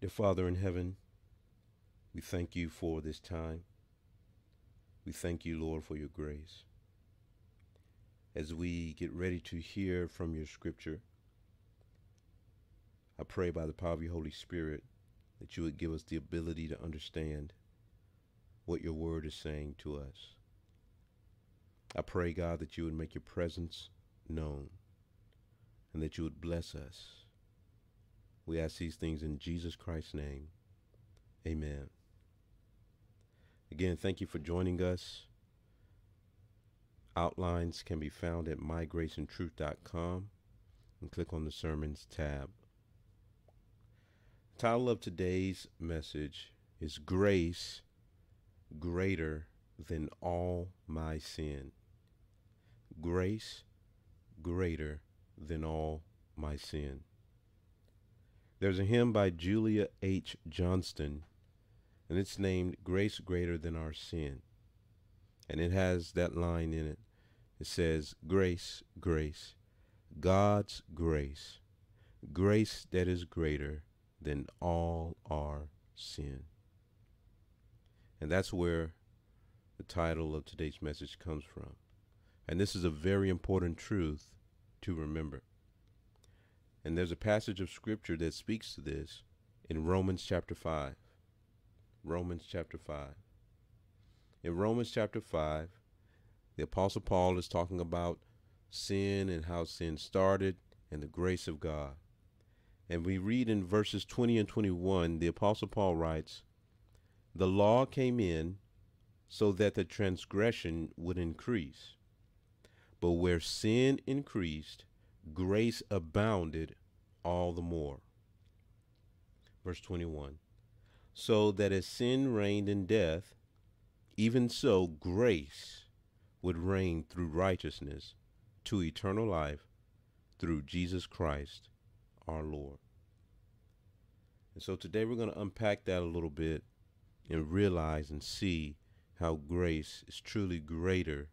Dear Father in heaven, we thank you for this time. We thank you, Lord, for your grace. As we get ready to hear from your scripture, I pray by the power of your Holy Spirit that you would give us the ability to understand what your word is saying to us. I pray, God, that you would make your presence known and that you would bless us. We ask these things in Jesus Christ's name. Amen. Again, thank you for joining us. Outlines can be found at mygraceandtruth.com and click on the sermons tab. The title of today's message is Grace Greater Than All My Sin. Grace Greater Than All My Sin. There's a hymn by Julia H. Johnston, and it's named Grace Greater Than Our Sin. And it has that line in it. It says, Grace, grace, God's grace, grace that is greater than all our sin. And that's where the title of today's message comes from. And this is a very important truth to remember. And there's a passage of scripture that speaks to this in Romans chapter 5. Romans chapter 5. In Romans chapter 5, the Apostle Paul is talking about sin and how sin started and the grace of God. And we read in verses 20 and 21, the Apostle Paul writes, The law came in so that the transgression would increase. But where sin increased, grace abounded all the more. Verse 21 So that as sin reigned in death, even so grace would reign through righteousness to eternal life through Jesus Christ our Lord. And so today we're going to unpack that a little bit and realize and see how grace is truly greater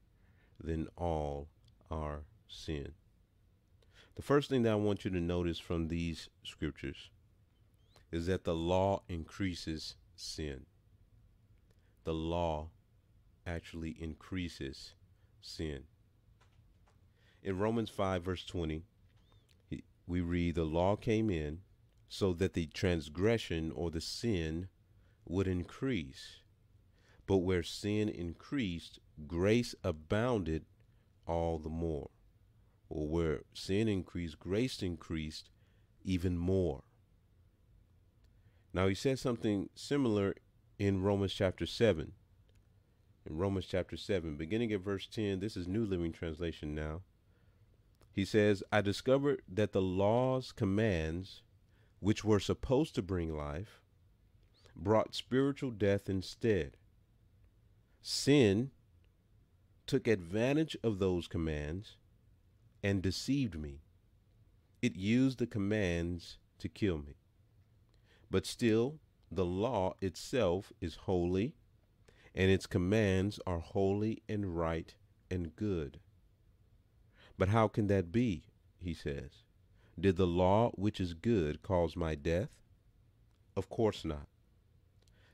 than all our sin. The first thing that I want you to notice from these scriptures is that the law increases sin. The law actually increases sin. In Romans 5, verse 20, we read, The law came in so that the transgression or the sin would increase. But where sin increased, grace abounded all the more or where sin increased, grace increased even more. Now, he says something similar in Romans chapter 7. In Romans chapter 7, beginning at verse 10, this is New Living Translation now. He says, I discovered that the law's commands, which were supposed to bring life, brought spiritual death instead. Sin took advantage of those commands and deceived me. It used the commands to kill me. But still, the law itself is holy, and its commands are holy and right and good. But how can that be? He says. Did the law, which is good, cause my death? Of course not.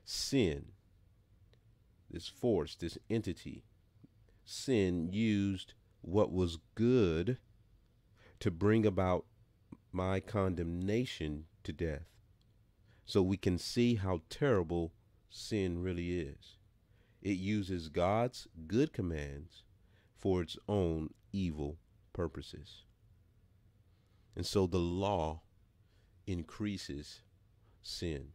Sin, this force, this entity, sin used what was good to bring about my condemnation to death. So we can see how terrible sin really is. It uses God's good commands for its own evil purposes. And so the law increases sin.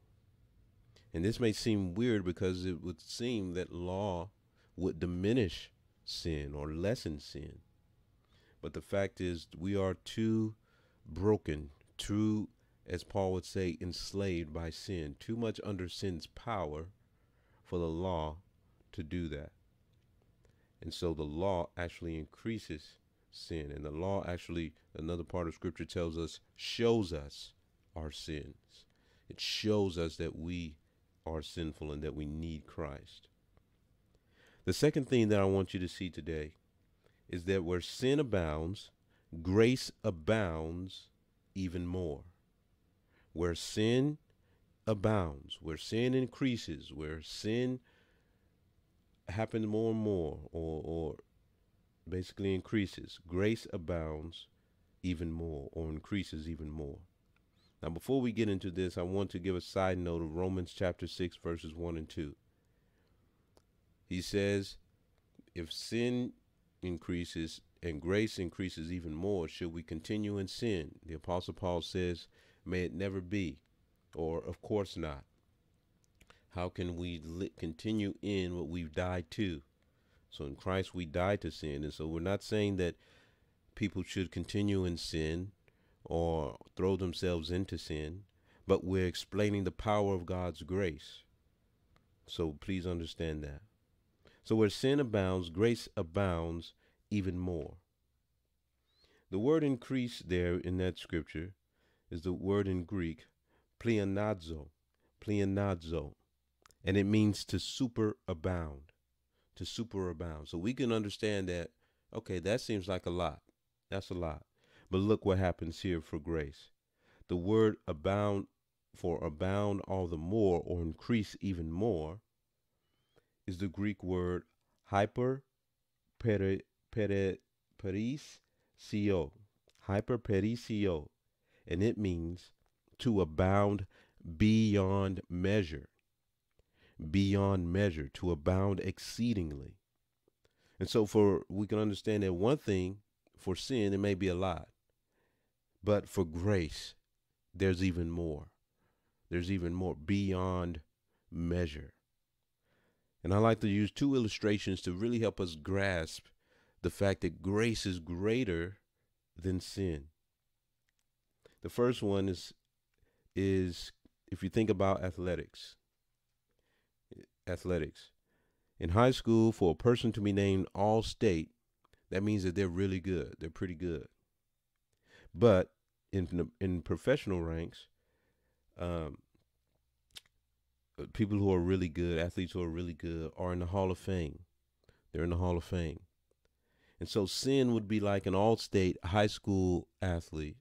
And this may seem weird because it would seem that law would diminish sin or lessen sin. But the fact is, we are too broken, too, as Paul would say, enslaved by sin, too much under sin's power for the law to do that. And so the law actually increases sin. And the law actually, another part of scripture tells us, shows us our sins. It shows us that we are sinful and that we need Christ. The second thing that I want you to see today is that where sin abounds, grace abounds even more. Where sin abounds, where sin increases, where sin happens more and more, or, or basically increases, grace abounds even more or increases even more. Now, before we get into this, I want to give a side note of Romans chapter 6, verses 1 and 2. He says, If sin increases and grace increases even more, should we continue in sin? The Apostle Paul says, May it never be, or of course not. How can we continue in what we've died to? So in Christ we died to sin. And so we're not saying that people should continue in sin or throw themselves into sin, but we're explaining the power of God's grace. So please understand that. So where sin abounds, grace abounds even more. The word increase there in that scripture is the word in Greek, pleonazo, pleonazo, and it means to superabound to superabound. So we can understand that, okay, that seems like a lot. That's a lot. But look what happens here for grace. The word abound for abound all the more or increase even more is the Greek word hyper peri, peri, perisio. And it means to abound beyond measure beyond measure, to abound exceedingly. And so, for we can understand that one thing for sin, it may be a lot, but for grace, there's even more. There's even more beyond measure. And I like to use two illustrations to really help us grasp the fact that grace is greater than sin. The first one is is if you think about athletics athletics. In high school, for a person to be named All State, that means that they're really good. They're pretty good. But in in professional ranks, um, people who are really good, athletes who are really good, are in the Hall of Fame. They're in the Hall of Fame. And so sin would be like an all state high school athlete.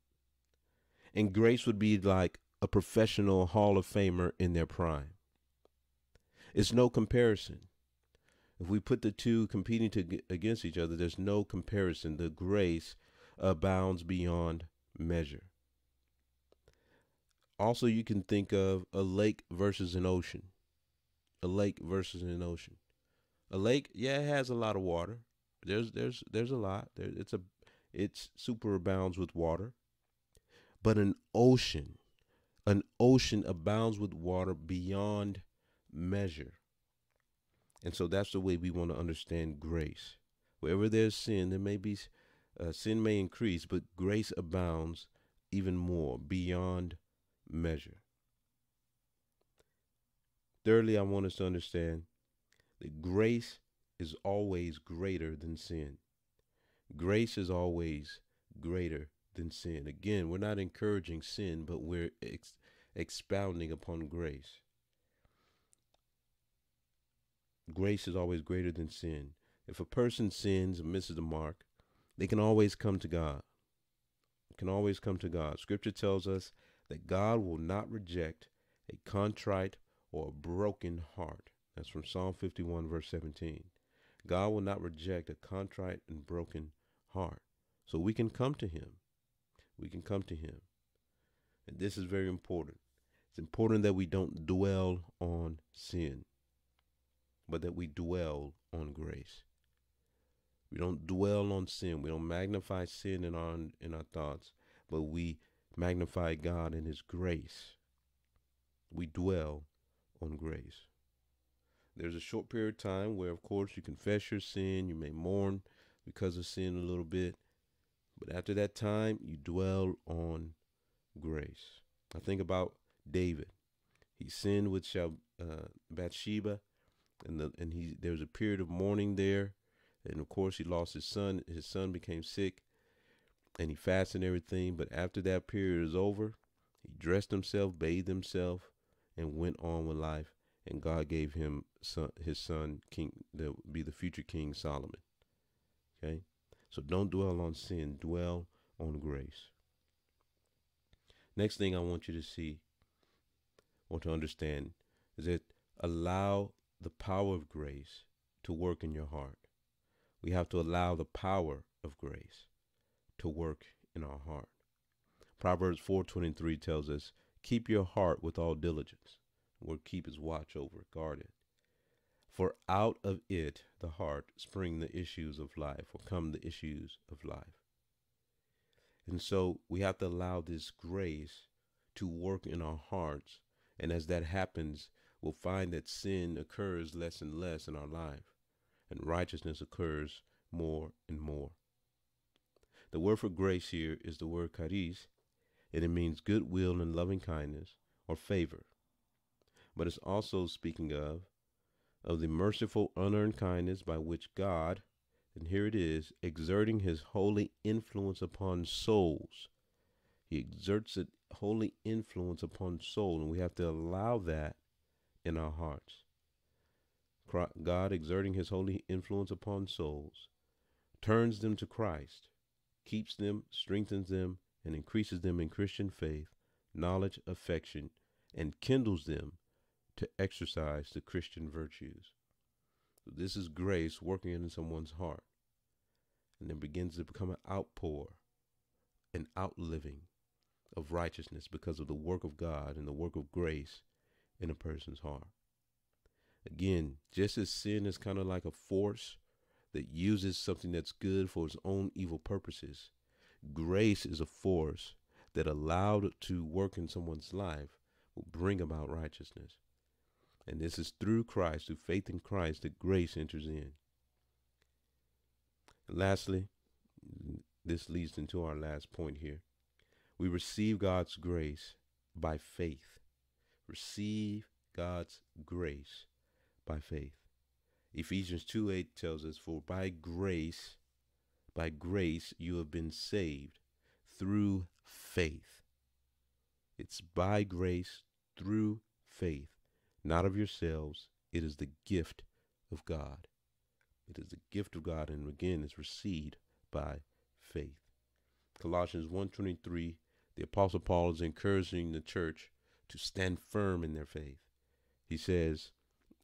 And grace would be like a professional Hall of Famer in their prime. It's no comparison. If we put the two competing to, against each other, there's no comparison. The grace abounds beyond measure. Also, you can think of a lake versus an ocean. A lake versus an ocean. A lake, yeah, it has a lot of water. There's there's there's a lot. There, it's a it's super abounds with water. But an ocean, an ocean abounds with water beyond measure. And so that's the way we want to understand grace. Wherever there's sin, there may be uh, sin may increase, but grace abounds even more beyond measure. Thirdly, I want us to understand that grace is always greater than sin. Grace is always greater than sin. Again, we're not encouraging sin, but we're ex- expounding upon grace grace is always greater than sin. If a person sins and misses the mark, they can always come to God. Can always come to God. Scripture tells us that God will not reject a contrite or a broken heart. That's from Psalm 51, verse 17. God will not reject a contrite and broken heart. So we can come to Him. We can come to Him. And this is very important. It's important that we don't dwell on sin but that we dwell on grace. We don't dwell on sin. We don't magnify sin in our in our thoughts, but we magnify God in his grace. We dwell on grace. There's a short period of time where of course you confess your sin, you may mourn because of sin a little bit, but after that time you dwell on grace. I think about David. He sinned with uh, Bathsheba and the and he there was a period of mourning there, and of course he lost his son. His son became sick, and he fasted and everything. But after that period is over, he dressed himself, bathed himself, and went on with life. And God gave him son, his son, King, that would be the future King Solomon. Okay, so don't dwell on sin; dwell on grace. Next thing I want you to see or to understand is that allow the power of grace to work in your heart. We have to allow the power of grace to work in our heart. Proverbs 4:23 tells us, "Keep your heart with all diligence." Word keep is watch over, guard it. For out of it, the heart, spring the issues of life, or come the issues of life. And so we have to allow this grace to work in our hearts. And as that happens, we'll find that sin occurs less and less in our life, and righteousness occurs more and more. The word for grace here is the word charis, and it means goodwill and loving kindness or favor. But it's also speaking of of the merciful unearned kindness by which God, and here it is, exerting his holy influence upon souls. He exerts a holy influence upon soul, and we have to allow that in our hearts. God exerting his holy influence upon souls turns them to Christ, keeps them, strengthens them, and increases them in Christian faith, knowledge, affection, and kindles them to exercise the Christian virtues. So this is grace working in someone's heart. And then begins to become an outpour, an outliving of righteousness because of the work of God and the work of grace in a person's heart. Again, just as sin is kind of like a force that uses something that's good for its own evil purposes, grace is a force that allowed to work in someone's life will bring about righteousness. And this is through Christ, through faith in Christ, that grace enters in. And lastly, this leads into our last point here. We receive God's grace by faith. Receive God's grace by faith. Ephesians 2 8 tells us, For by grace, by grace you have been saved through faith. It's by grace through faith, not of yourselves. It is the gift of God. It is the gift of God, and again, it's received by faith. Colossians 1.23, the Apostle Paul is encouraging the church to stand firm in their faith. He says,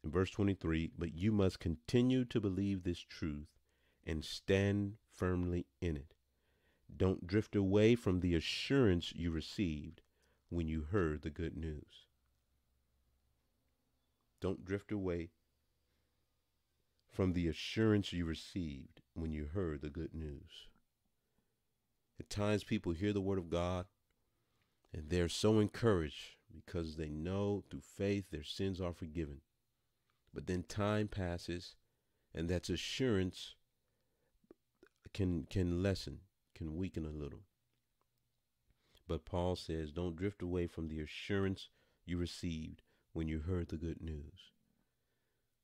in verse 23 But you must continue to believe this truth and stand firmly in it. Don't drift away from the assurance you received when you heard the good news. Don't drift away from the assurance you received when you heard the good news. At times, people hear the word of God and they're so encouraged because they know through faith their sins are forgiven. But then time passes, and that assurance can can lessen, can weaken a little. But Paul says, don't drift away from the assurance you received when you heard the good news.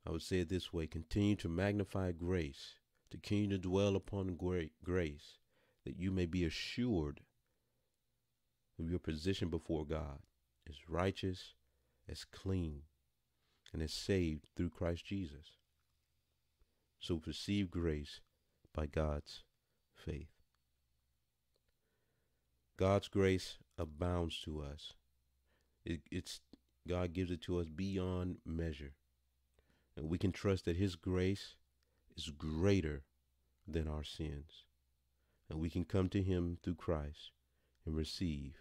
I would say it this way continue to magnify grace, to continue to dwell upon great grace, that you may be assured of your position before God as righteous, as clean, and is saved through Christ Jesus. So receive grace by God's faith. God's grace abounds to us. It, it's God gives it to us beyond measure. And we can trust that his grace is greater than our sins. And we can come to him through Christ and receive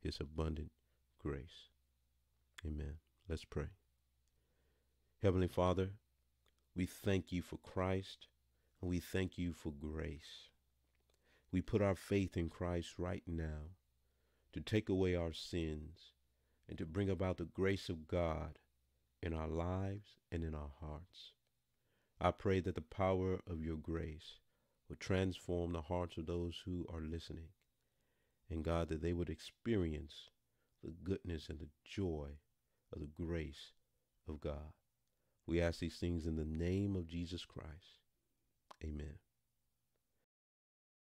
his abundant grace. Amen. Let's pray. Heavenly Father, we thank you for Christ and we thank you for grace. We put our faith in Christ right now to take away our sins and to bring about the grace of God in our lives and in our hearts. I pray that the power of your grace will transform the hearts of those who are listening. And God, that they would experience the goodness and the joy of the grace of God. We ask these things in the name of Jesus Christ. Amen.